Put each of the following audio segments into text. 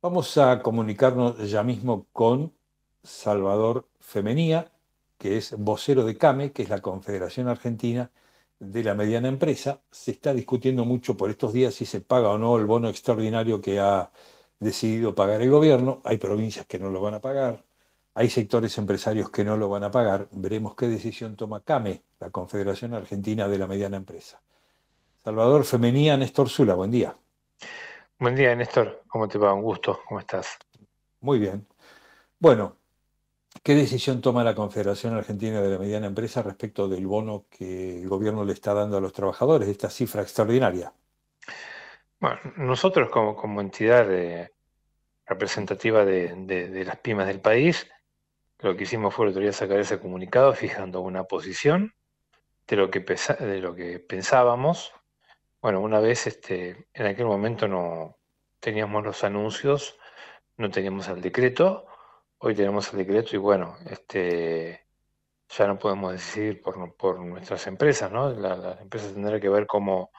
Vamos a comunicarnos ya mismo con Salvador Femenía, que es vocero de CAME, que es la Confederación Argentina de la Mediana Empresa. Se está discutiendo mucho por estos días si se paga o no el bono extraordinario que ha decidido pagar el gobierno. Hay provincias que no lo van a pagar, hay sectores empresarios que no lo van a pagar. Veremos qué decisión toma CAME, la Confederación Argentina de la Mediana Empresa. Salvador Femenía, Néstor Zula, buen día. Buen día, Néstor. ¿Cómo te va? Un gusto. ¿Cómo estás? Muy bien. Bueno, ¿qué decisión toma la Confederación Argentina de la Mediana Empresa respecto del bono que el gobierno le está dando a los trabajadores, esta cifra extraordinaria? Bueno, nosotros como, entidad representativa de, las pymes del país, lo que hicimos fue otro día sacar ese comunicado fijando una posición de lo que, de lo que pensábamos bueno, una vez, este, en aquel momento no teníamos los anuncios, no teníamos el decreto, hoy tenemos el decreto y bueno, este, ya no podemos decidir por, por nuestras empresas, ¿no? las empresas tendrán que ver cómo,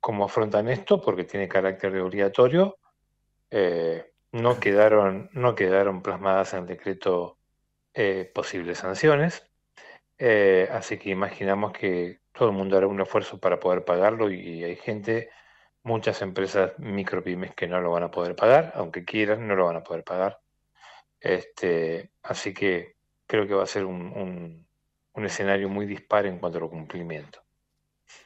cómo afrontan esto porque tiene carácter obligatorio. Eh, no, quedaron, no quedaron plasmadas en el decreto eh, posibles sanciones, eh, así que imaginamos que todo el mundo hará un esfuerzo para poder pagarlo y hay gente, muchas empresas micropymes que no lo van a poder pagar, aunque quieran, no lo van a poder pagar. Este, así que creo que va a ser un, escenario muy dispar en cuanto al cumplimiento.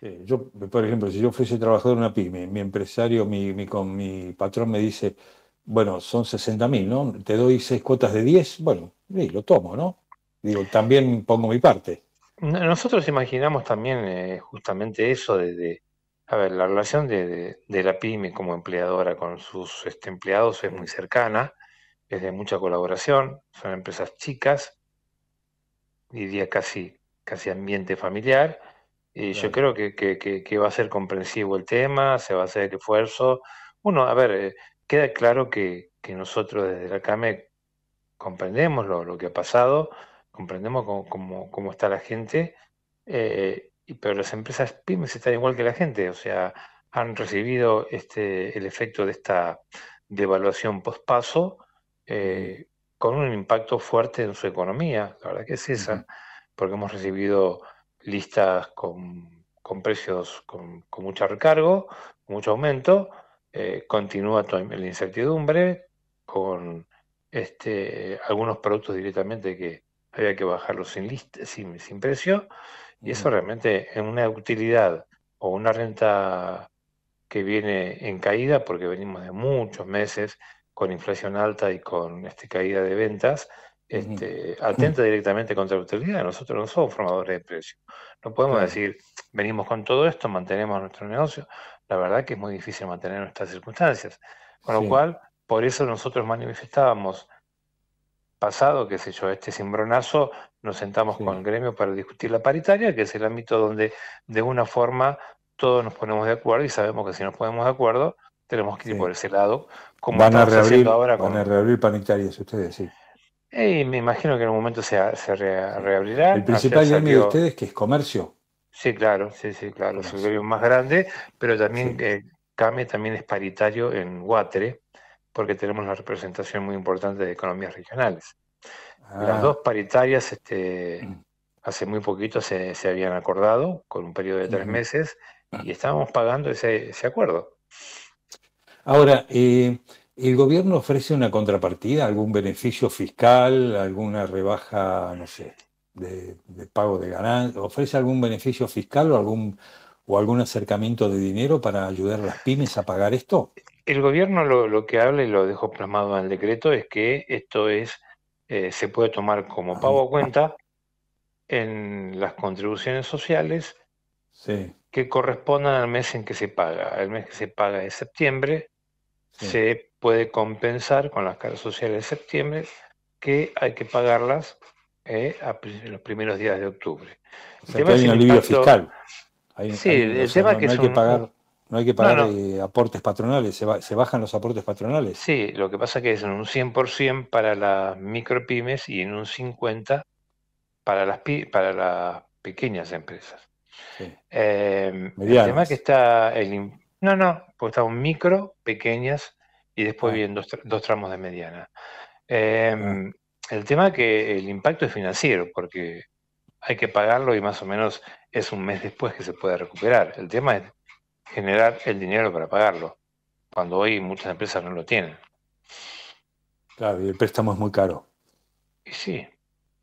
yo, por ejemplo, si yo fuese trabajador de una pyme, mi empresario, mi, mi, con, mi patrón me dice, bueno, son 60 mil, ¿no? Te doy seis cuotas de 10, bueno, sí, lo tomo, ¿no? Digo, también pongo mi parte. Nosotros imaginamos también eh, justamente eso de, a ver, la relación de, la pyme como empleadora con sus este, empleados es muy cercana, es de mucha colaboración, son empresas chicas, diría casi, casi ambiente familiar, y yo creo que, va a ser comprensivo el tema, se va a hacer el esfuerzo. Bueno, a ver, eh, queda claro que, nosotros desde la CAME comprendemos lo, lo que ha pasado, comprendemos cómo, está la gente, eh, pero las empresas pymes están igual que la gente, o sea, han recibido este, el efecto de esta devaluación post-paso eh, con un impacto fuerte en su economía, la verdad que es esa, porque hemos recibido listas con, precios con, mucho recargo, mucho aumento, eh, continúa la incertidumbre, con este, algunos productos directamente que había que bajarlo sin, sin, sin precio, y eso realmente en una utilidad o una renta que viene en caída, porque venimos de muchos meses con inflación alta y con este, caída de ventas, este, atenta directamente contra la utilidad. Nosotros no somos formadores de precios. No podemos decir, venimos con todo esto, mantenemos nuestro negocio. La verdad que es muy difícil mantener nuestras circunstancias. Con lo cual, por eso nosotros manifestábamos pasado, qué sé yo, este cimbronazo, nos sentamos con el gremio para discutir la paritaria, que es el ámbito donde de una forma todos nos ponemos de acuerdo y sabemos que si nos ponemos de acuerdo tenemos que ir por ese lado, como van a reabrir, ahora. Van a reabrir paritarias ustedes, sí. Y me imagino que en un momento se, se reabrirá. El principal gremio de ustedes que es comercio. Sí, claro, sí, sí, claro, es el gremio más grande, pero también eh, CAME también es paritario en Guatre, porque tenemos una representación muy importante de economías regionales. Las ah. dos paritarias este, mm. hace muy poquito se, habían acordado con un periodo de tres meses y estábamos pagando ese, acuerdo. Ahora, eh, ¿el gobierno ofrece una contrapartida, algún beneficio fiscal, alguna rebaja, no sé, de, pago de ganancias? ¿Ofrece algún beneficio fiscal o algún, o algún acercamiento de dinero para ayudar a las pymes a pagar esto? El gobierno lo, que habla y lo dejó plasmado en el decreto es que esto es eh, se puede tomar como pago a cuenta en las contribuciones sociales que correspondan al mes en que se paga. El mes que se paga es septiembre, se puede compensar con las cargas sociales de septiembre que hay que pagarlas eh, en los primeros días de octubre. hay un alivio fiscal. Sí, el tema que hay que pagar no hay que pagar eh, aportes patronales, se, bajan los aportes patronales. Sí, lo que pasa es que es en un 100% para las micropymes y en un 50% para las, para las pequeñas empresas. Eh, el tema que está... El, no, no, pues estamos micro, pequeñas y después Ah. vienen dos, dos tramos de mediana. Em, el tema que el impacto es financiero, porque hay que pagarlo y más o menos es un mes después que se puede recuperar. El tema es generar el dinero para pagarlo, cuando hoy muchas empresas no lo tienen. Claro, y el préstamo es muy caro. Y sí,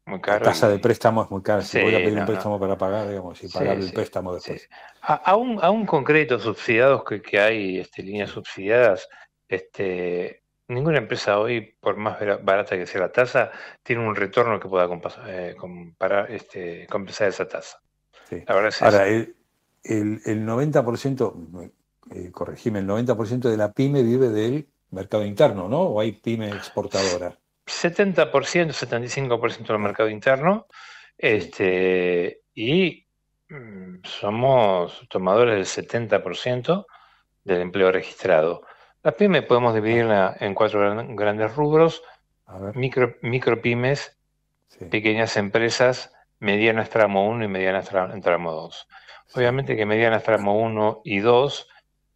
muy La caro. tasa y- de préstamo es muy cara. Si voy a pedir no, un no. préstamo para pagar, digamos, y Sí, pagar el sí, préstamo sí. después. A, aún, aún con créditos subsidiados que, que hay, este, líneas subsidiadas, este, ninguna empresa hoy, por más barata que sea la tasa, tiene un retorno que pueda eh, comparar, este, compensar esa tasa. Sí. La verdad es Ahora, el, el, el 90%, eh, corregime, el 90% de la pyme vive del mercado interno, ¿no? ¿O hay pyme exportadora? 70%, 75% del mercado interno, este, y mm, somos tomadores del 70% del empleo registrado. La pyme podemos dividirla en cuatro gran- grandes rubros, micro, micropymes, sí, pequeñas empresas, medianas tramo 1 y medianas tra- tramo 2. sí. Obviamente que medianas tramo 1 y 2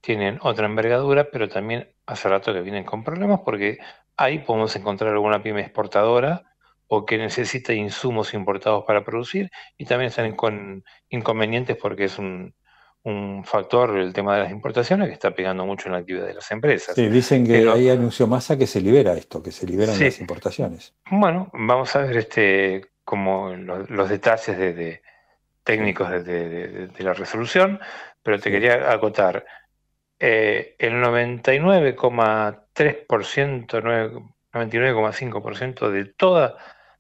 tienen otra envergadura, pero también hace rato que vienen con problemas porque ahí podemos encontrar alguna pyme exportadora o que necesita insumos importados para producir y también están con inconvenientes porque es un, un factor, el tema de las importaciones, que está pegando mucho en la actividad de las empresas. Sí, dicen que Pero- ahí anunció Massa que se libera esto, que se liberan Sí. las importaciones. Bueno, vamos a ver este como los, los detalles de, de- técnicos de, de- la resolución, pero te quería acotar. eh, el 99,3%, nueve- 99,5% de, toda,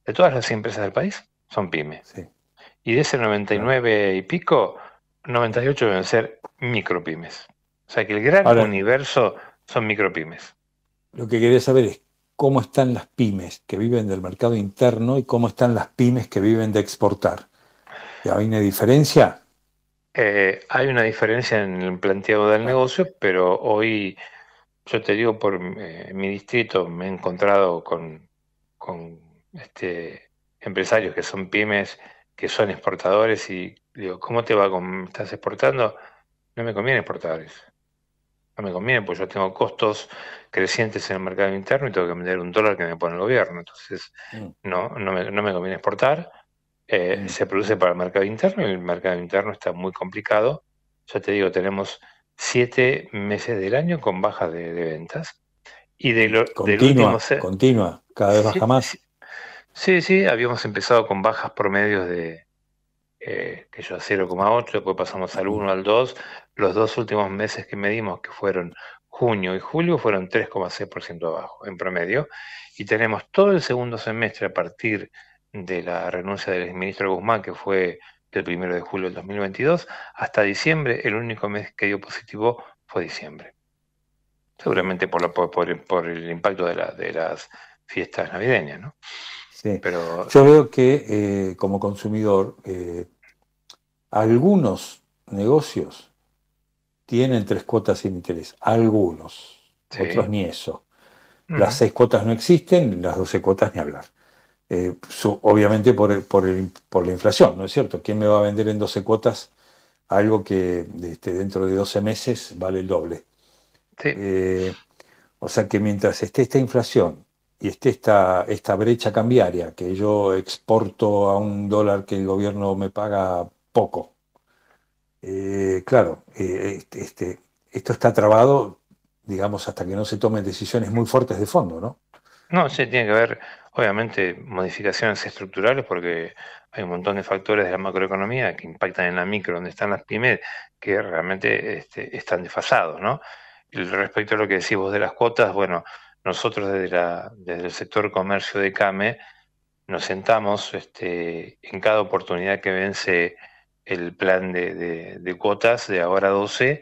de todas las empresas del país son pymes. Sí. Y de ese 99 y pico, 98 deben ser micropymes. O sea que el gran Ahora- universo son micropymes. Lo que quería saber es cómo están las pymes que viven del mercado interno y cómo están las pymes que viven de exportar. ¿Hay una diferencia? Eh, hay una diferencia en el planteado del negocio, pero hoy, yo te digo, por eh, mi distrito me he encontrado con, con este, empresarios que son pymes, que son exportadores y digo, ¿cómo te va con, estás exportando? No me conviene exportar eso. No me conviene porque yo tengo costos crecientes en el mercado interno y tengo que vender un dólar que me pone el gobierno. Entonces, Mm. no, no me, no me conviene exportar. Eh, Mm. Se produce para el mercado interno y el mercado interno está muy complicado. Ya te digo, tenemos siete meses del año con bajas de, de ventas. Y de lo- del Continua, último se- continua, cada vez baja más. Sí, sí, habíamos empezado con bajas promedios de eh, que yo a 0,8, después pasamos al 1, al 2. Los dos últimos meses que medimos, que fueron junio y julio, fueron 3,6% abajo en promedio. Y tenemos todo el segundo semestre a partir de la renuncia del ministro Guzmán, que fue el primero de julio del 2022, hasta diciembre, el único mes que dio positivo fue diciembre. Seguramente por, la- por, por- por el impacto de, la- de las fiestas navideñas, ¿no? Sí. Pero Yo veo que eh, como consumidor, eh, algunos negocios tienen tres cuotas sin interés, algunos, Sí. otros ni eso. Las seis cuotas no existen, las doce cuotas ni hablar. Eh, su- obviamente por, el- por, el- por la inflación, ¿no es cierto? ¿Quién me va a vender en 12 cuotas algo que este, dentro de 12 meses vale el doble? sí, Eh, o sea que mientras esté esta inflación y esté esta, esta brecha cambiaria, que yo exporto a un dólar que el gobierno me paga poco, eh, claro, eh, este, este- esto está trabado, digamos, hasta que no se tomen decisiones muy fuertes de fondo, ¿no? No, sí, tiene que haber, obviamente, modificaciones estructurales porque hay un montón de factores de la macroeconomía que impactan en la micro, donde están las pymes, que realmente este, están desfasados, ¿no? Y respecto a lo que decís vos de las cuotas, bueno, nosotros desde, el sector comercio de CAME nos sentamos este, en cada oportunidad que vence el plan de cuotas de ahora 12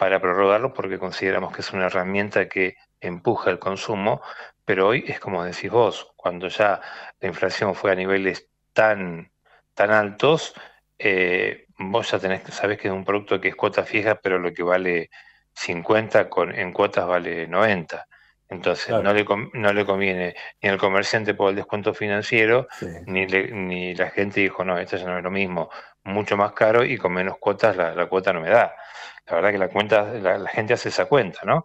para prorrogarlo porque consideramos que es una herramienta que empuja el consumo, pero hoy es como decís vos, cuando ya la inflación fue a niveles tan, tan altos, eh, vos ya tenés, sabés que es un producto que es cuota fija, pero lo que vale 50 con, en cuotas vale 90. Entonces Claro. no, le, no le conviene ni al comerciante por el descuento financiero, Sí. ni, le- ni la gente dijo, no, esto ya no es lo mismo, mucho más caro y con menos cuotas la, la cuota no me da. La verdad que la cuenta, la, la gente hace esa cuenta, ¿no?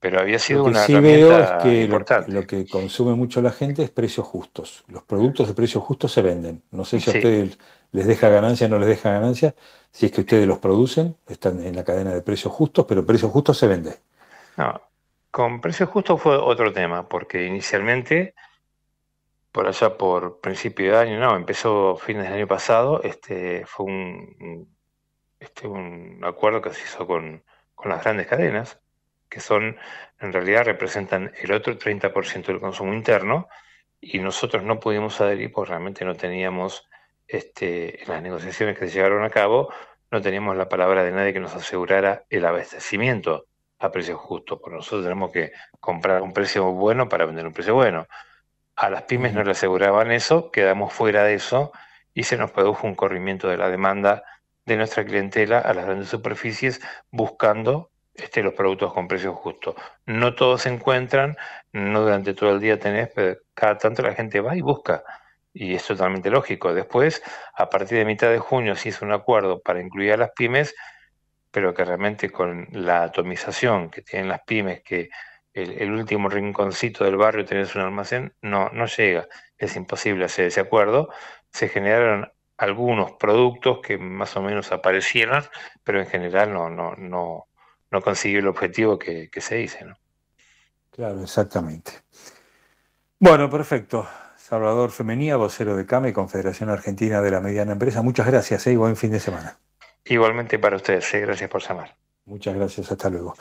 pero había sido Lo que una sí veo es herramienta que lo, importante. lo que consume mucho la gente es precios justos. Los productos de precios justos se venden. No sé si a ustedes les deja ganancia o no les deja ganancia. Si es que ustedes los producen, están en la cadena de precios justos, pero precios justos se vende. No, con precios justos fue otro tema, porque inicialmente, por allá por principio de año, no, empezó fines del año pasado, este fue un, un- este, un acuerdo que se hizo con, con las grandes cadenas, que son, en realidad representan el otro 30% del consumo interno, y nosotros no pudimos adherir porque realmente no teníamos, este, en las negociaciones que se llevaron a cabo, no teníamos la palabra de nadie que nos asegurara el abastecimiento a precios justos, porque nosotros tenemos que comprar a un precio bueno para vender un precio bueno. A las pymes no le aseguraban eso, quedamos fuera de eso y se nos produjo un corrimiento de la demanda de nuestra clientela a las grandes superficies buscando este, los productos con precios justos. No todos se encuentran, no durante todo el día tenés, pero cada tanto la gente va y busca. Y es totalmente lógico. Después, a partir de mitad de junio, se hizo un acuerdo para incluir a las pymes, pero que realmente con la atomización que tienen las pymes, que el, último rinconcito del barrio tenés un almacén, no, no llega. Es imposible hacer ese acuerdo. Se generaron algunos productos que más o menos aparecieron, pero en general no, no, no, no consiguió el objetivo que, que se dice. ¿no? Claro, exactamente. Bueno, perfecto. Salvador Femenía, vocero de CAME, Confederación Argentina de la Mediana Empresa. Muchas gracias eh, y buen fin de semana. Igualmente para ustedes, ¿eh? gracias por llamar. Muchas gracias, hasta luego.